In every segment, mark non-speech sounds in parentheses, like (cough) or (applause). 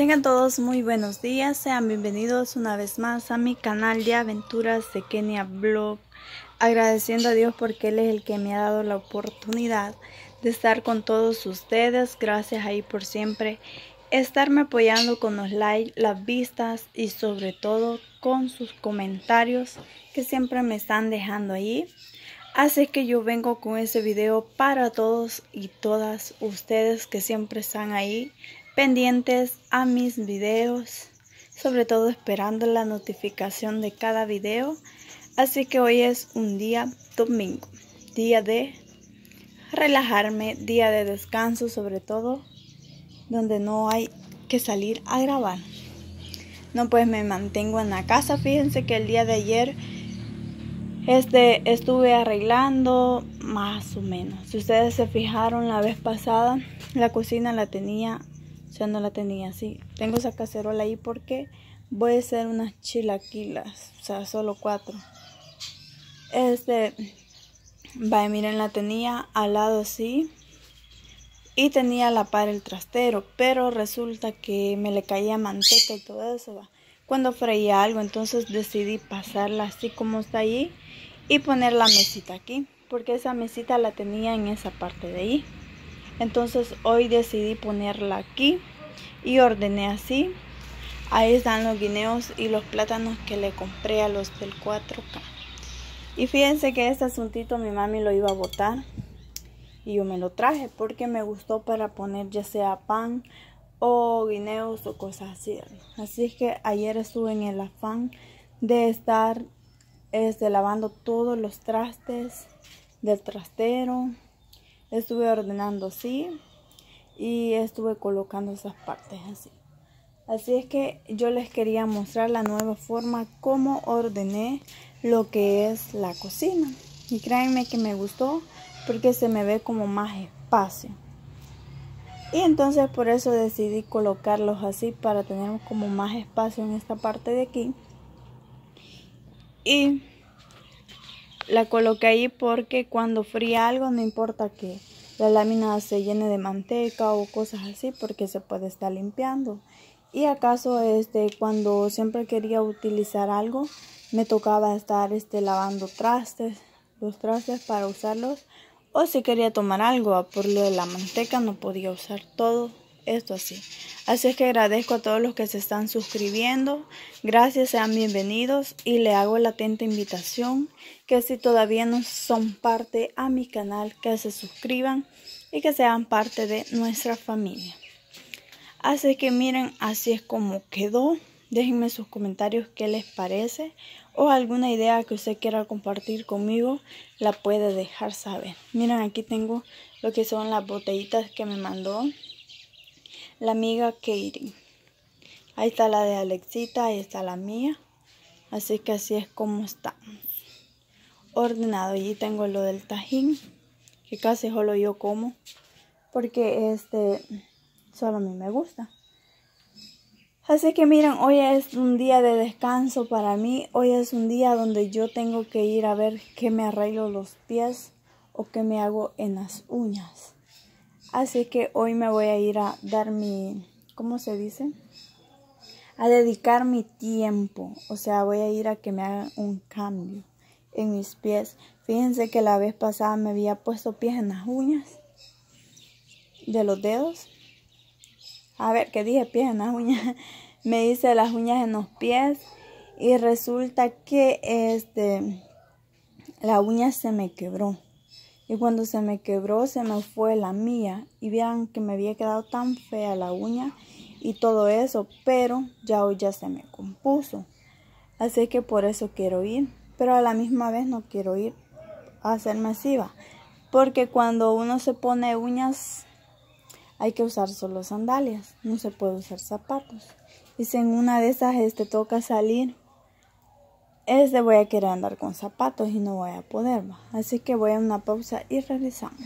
Tengan todos muy buenos días, sean bienvenidos una vez más a mi canal de aventuras de Kenia Blog, agradeciendo a Dios porque Él es el que me ha dado la oportunidad de estar con todos ustedes, gracias ahí por siempre estarme apoyando con los likes, las vistas y sobre todo con sus comentarios que siempre me están dejando ahí. Así que yo vengo con ese video para todos y todas ustedes que siempre están ahí pendientes a mis videos, sobre todo esperando la notificación de cada video. Así que hoy es un día domingo, día de relajarme, día de descanso sobre todo, donde no hay que salir a grabar. No, pues me mantengo en la casa. Fíjense que el día de ayer este, estuve arreglando más o menos. Si ustedes se fijaron la vez pasada, la cocina la tenía ya no la tenía así. Tengo esa cacerola ahí porque voy a hacer unas chilaquilas, o sea, solo cuatro. Este, vaya, miren, la tenía al lado así y tenía la par el trastero, pero resulta que me le caía manteca y todo eso. Cuando freía algo, entonces decidí pasarla así como está ahí y poner la mesita aquí, porque esa mesita la tenía en esa parte de ahí. Entonces hoy decidí ponerla aquí y ordené así. Ahí están los guineos y los plátanos que le compré a los del 4K. Y fíjense que este asuntito mi mami lo iba a botar. Y yo me lo traje porque me gustó para poner ya sea pan o guineos o cosas así. Así que ayer estuve en el afán de estar este, lavando todos los trastes del trastero estuve ordenando así y estuve colocando esas partes así. Así es que yo les quería mostrar la nueva forma como ordené lo que es la cocina. Y créanme que me gustó porque se me ve como más espacio. Y entonces por eso decidí colocarlos así para tener como más espacio en esta parte de aquí. Y la coloqué ahí porque cuando fría algo no importa que la lámina se llene de manteca o cosas así porque se puede estar limpiando. Y acaso este cuando siempre quería utilizar algo me tocaba estar este lavando trastes, los trastes para usarlos o si quería tomar algo por lo de la manteca no podía usar todo esto así. Así es que agradezco a todos los que se están suscribiendo. Gracias, sean bienvenidos y le hago la atenta invitación que si todavía no son parte a mi canal, que se suscriban y que sean parte de nuestra familia. Así que miren, así es como quedó. Déjenme sus comentarios qué les parece o alguna idea que usted quiera compartir conmigo, la puede dejar saber. Miren, aquí tengo lo que son las botellitas que me mandó la amiga Katie. Ahí está la de Alexita, ahí está la mía. Así que así es como estamos. Ordenado. Y tengo lo del tajín, que casi solo yo como. Porque este solo a mí me gusta. Así que miren, hoy es un día de descanso para mí. Hoy es un día donde yo tengo que ir a ver qué me arreglo los pies o qué me hago en las uñas. Así que hoy me voy a ir a dar mi, ¿cómo se dice? A dedicar mi tiempo. O sea, voy a ir a que me hagan un cambio en mis pies. Fíjense que la vez pasada me había puesto pies en las uñas de los dedos. A ver, ¿qué dije? Pies en las uñas. (laughs) me hice las uñas en los pies y resulta que este la uña se me quebró. Y cuando se me quebró, se me fue la mía. Y vean que me había quedado tan fea la uña y todo eso. Pero ya hoy ya se me compuso. Así que por eso quiero ir. Pero a la misma vez no quiero ir a hacer masiva. Porque cuando uno se pone uñas, hay que usar solo sandalias. No se puede usar zapatos. Y si en una de esas te este, toca salir este voy a querer andar con zapatos y no voy a poder. Así que voy a una pausa y regresamos.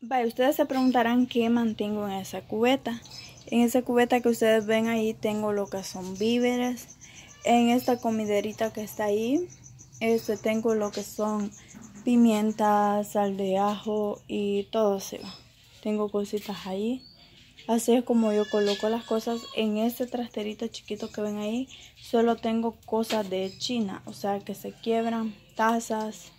Vaya, ustedes se preguntarán qué mantengo en esa cubeta. En esa cubeta que ustedes ven ahí tengo lo que son víveres. En esta comiderita que está ahí, este tengo lo que son pimientas, sal de ajo y todo se va. Tengo cositas ahí. Así es como yo coloco las cosas en este trasterito chiquito que ven ahí. Solo tengo cosas de China, o sea que se quiebran, tazas,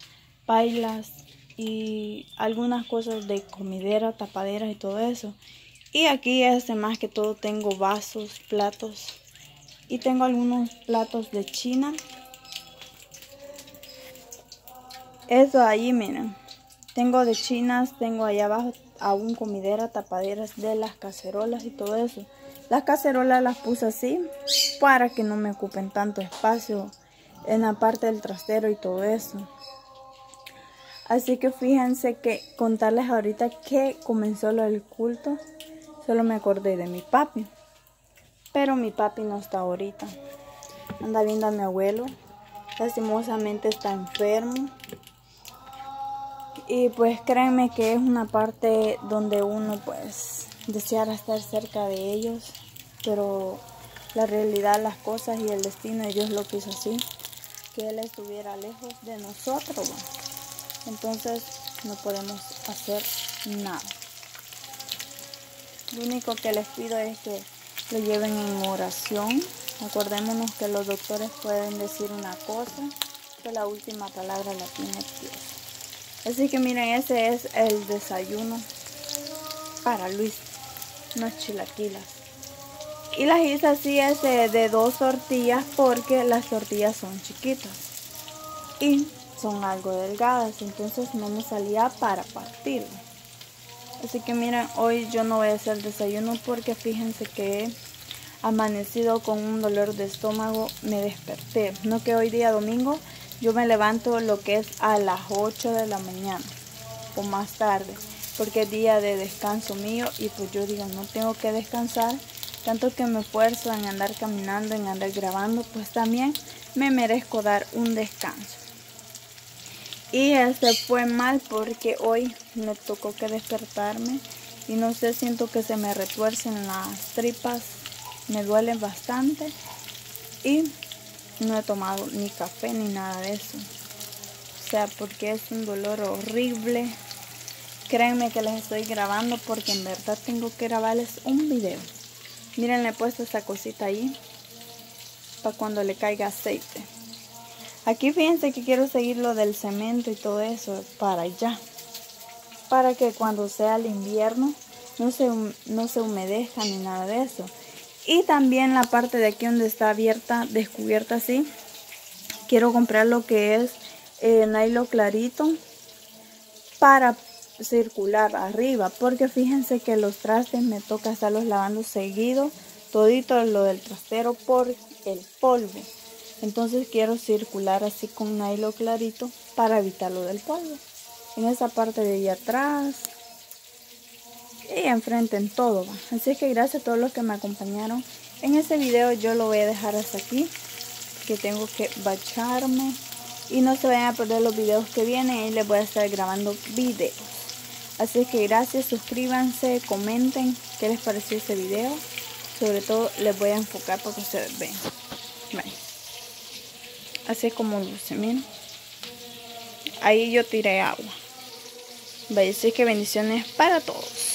pailas y algunas cosas de comidera, tapaderas y todo eso. Y aquí este más que todo tengo vasos, platos y tengo algunos platos de China. Eso ahí miren. Tengo de chinas, tengo allá abajo aún comidera, tapaderas de las cacerolas y todo eso. Las cacerolas las puse así para que no me ocupen tanto espacio en la parte del trastero y todo eso. Así que fíjense que contarles ahorita que comenzó lo del culto, solo me acordé de mi papi. Pero mi papi no está ahorita. Anda viendo a mi abuelo. Lastimosamente está enfermo. Y pues créanme que es una parte donde uno pues deseara estar cerca de ellos, pero la realidad, las cosas y el destino de Dios lo quiso así, que Él estuviera lejos de nosotros. Entonces no podemos hacer nada. Lo único que les pido es que lo lleven en oración. Acordémonos que los doctores pueden decir una cosa, que la última palabra la tiene Dios. Así que miren, ese es el desayuno para Luis, unas chilaquilas. Y las hice así ese de dos tortillas porque las tortillas son chiquitas y son algo delgadas, entonces no me salía para partir. Así que miren, hoy yo no voy a hacer desayuno porque fíjense que amanecido con un dolor de estómago, me desperté. No que hoy día domingo yo me levanto lo que es a las 8 de la mañana o más tarde, porque es día de descanso mío y pues yo digo, no tengo que descansar, tanto que me esfuerzo en andar caminando, en andar grabando, pues también me merezco dar un descanso. Y este fue mal porque hoy me tocó que despertarme y no sé, siento que se me retuercen las tripas, me duelen bastante y no he tomado ni café ni nada de eso. O sea, porque es un dolor horrible. Créanme que les estoy grabando porque en verdad tengo que grabarles un video. Miren, le he puesto esta cosita ahí para cuando le caiga aceite. Aquí fíjense que quiero seguir lo del cemento y todo eso para allá. Para que cuando sea el invierno no se, no se humedezca ni nada de eso. Y también la parte de aquí donde está abierta, descubierta así. Quiero comprar lo que es eh, nylon clarito para circular arriba. Porque fíjense que los trastes me toca estarlos lavando seguido. Todito lo del trastero por el polvo. Entonces quiero circular así con nylon clarito para evitar lo del polvo. En esa parte de ahí atrás, y enfrente en todo. Así que gracias a todos los que me acompañaron en este video. Yo lo voy a dejar hasta aquí. Que tengo que bacharme. Y no se vayan a perder los videos que vienen. Y les voy a estar grabando videos. Así que gracias, suscríbanse, comenten qué les pareció este video. Sobre todo les voy a enfocar para que ustedes vean. Así como luce, miren. Ahí yo tiré agua. Vaya, así que bendiciones para todos.